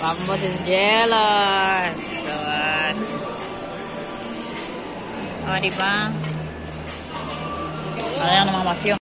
Vamos is jealous. Tuan. Oh, di ba? Ayan, yan, mga mafio?